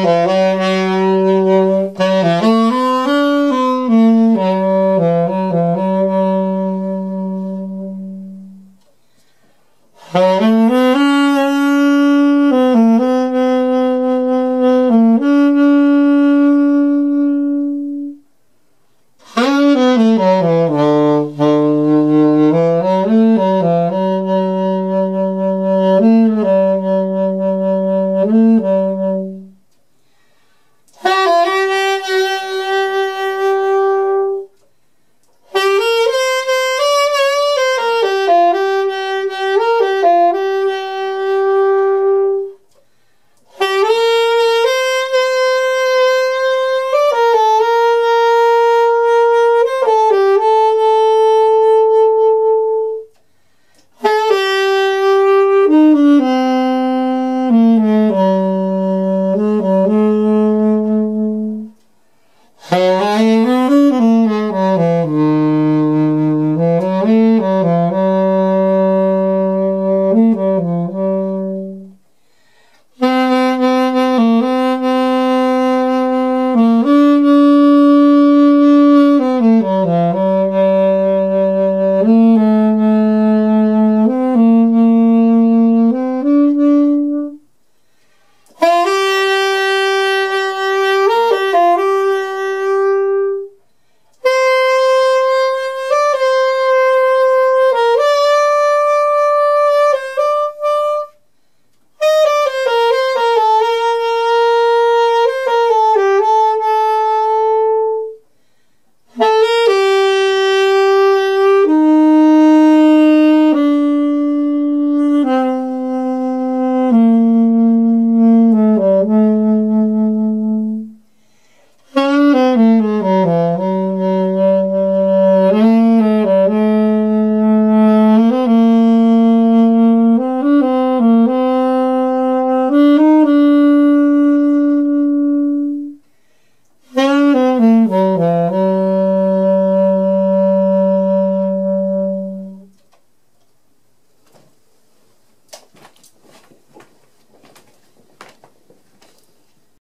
Música